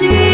see